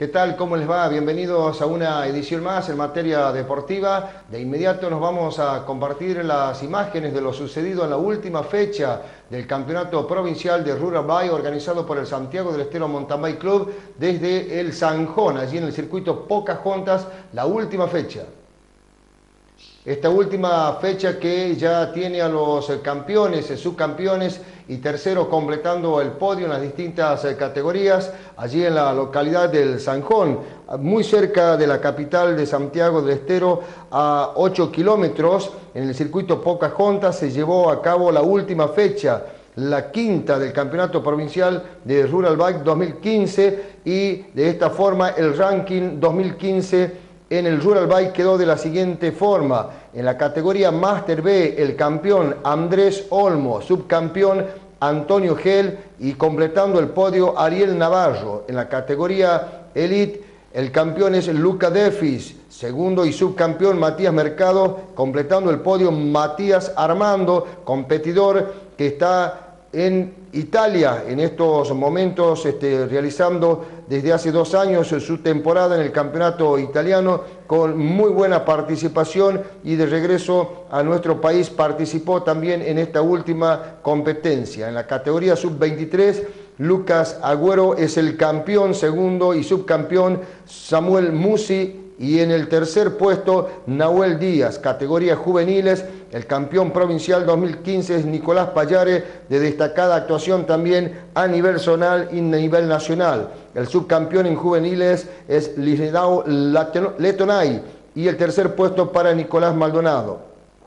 ¿Qué tal? ¿Cómo les va? Bienvenidos a una edición más en materia deportiva. De inmediato nos vamos a compartir las imágenes de lo sucedido en la última fecha del Campeonato Provincial de Rural Bike organizado por el Santiago del Estero Mountain Bike Club desde el Sanjón, allí en el circuito Pocahontas, la última fecha. Esta última fecha que ya tiene a los campeones, subcampeones y tercero completando el podio en las distintas eh, categorías, allí en la localidad del Sanjón, muy cerca de la capital de Santiago del Estero, a 8 kilómetros, en el circuito Pocahontas se llevó a cabo la última fecha la quinta del Campeonato Provincial de Rural Bike 2015 y de esta forma el ranking 2015 en el Rural Bike quedó de la siguiente forma. En la categoría Master B, el campeón Andrés Olmo, subcampeón Antonio Gel y completando el podio Ariel Navarro. En la categoría Elite, el campeón es Luca Defis, segundo y subcampeón Matías Mercado, completando el podio Matías Armando, competidor que está en Italia en estos momentos este, realizando desde hace dos años su temporada en el campeonato italiano con muy buena participación y de regreso a nuestro país participó también en esta última competencia. En la categoría sub-23 Lucas Agüero es el campeón segundo y subcampeón Samuel Musi y en el tercer puesto, Nahuel Díaz, categoría juveniles. El campeón provincial 2015 es Nicolás Payare, de destacada actuación también a nivel zonal y nivel nacional. El subcampeón en juveniles es Lisnedao Letonay y el tercer puesto para Nicolás Maldonado.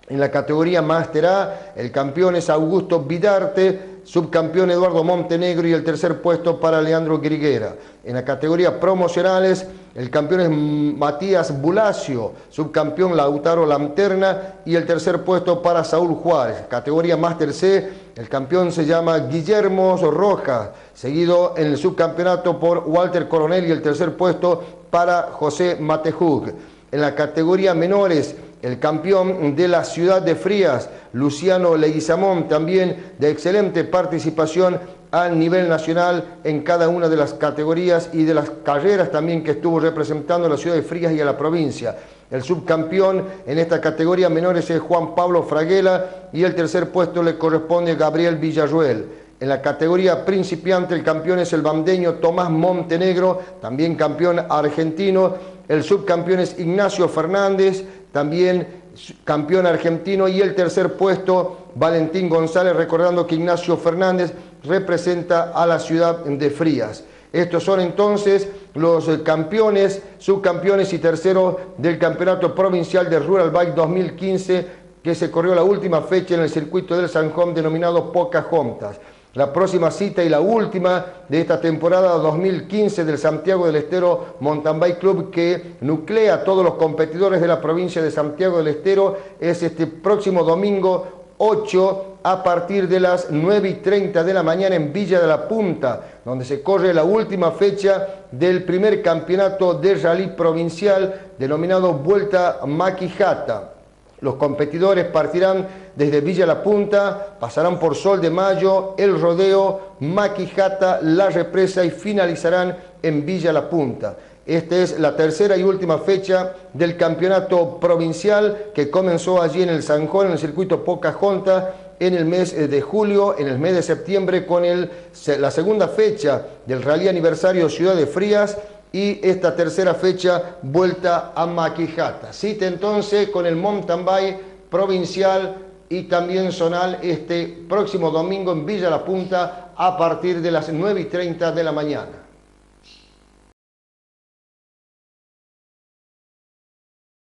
En la categoría Master A, el campeón es Augusto Vidarte, subcampeón Eduardo Montenegro y el tercer puesto para Leandro Griguera. En la categoría promocionales, el campeón es Matías Bulacio, subcampeón Lautaro Lanterna y el tercer puesto para Saúl Juárez. Categoría Máster C, el campeón se llama Guillermo Rojas, seguido en el subcampeonato por Walter Coronel y el tercer puesto para José Matejug. En la categoría menores, el campeón de la ciudad de Frías, Luciano Leguizamón, también de excelente participación a nivel nacional en cada una de las categorías y de las carreras también que estuvo representando a la ciudad de Frías y a la provincia. El subcampeón en esta categoría menores es Juan Pablo Fraguela y el tercer puesto le corresponde a Gabriel Villarruel. En la categoría principiante el campeón es el bandeño Tomás Montenegro, también campeón argentino. El subcampeón es Ignacio Fernández, también campeón argentino. Y el tercer puesto, Valentín González, recordando que Ignacio Fernández representa a la ciudad de Frías. Estos son entonces los campeones, subcampeones y terceros del Campeonato Provincial de Rural Bike 2015 que se corrió la última fecha en el circuito del San Juan denominado Pocahontas. La próxima cita y la última de esta temporada 2015 del Santiago del Estero Mountain Bike Club que nuclea a todos los competidores de la provincia de Santiago del Estero es este próximo domingo 8 a partir de las 9 y 30 de la mañana en Villa de la Punta, donde se corre la última fecha del primer campeonato de rally provincial denominado Vuelta Maquijata. Los competidores partirán desde Villa La Punta, pasarán por Sol de Mayo, El Rodeo, Maquijata, La Represa y finalizarán en Villa La Punta. Esta es la tercera y última fecha del campeonato provincial que comenzó allí en el San Juan, en el circuito Pocahontas, en el mes de julio, en el mes de septiembre, con el, la segunda fecha del Rally Aniversario Ciudad de Frías y esta tercera fecha vuelta a Maquijata. Cita entonces con el mountain provincial y también zonal este próximo domingo en Villa La Punta a partir de las 9 y 30 de la mañana.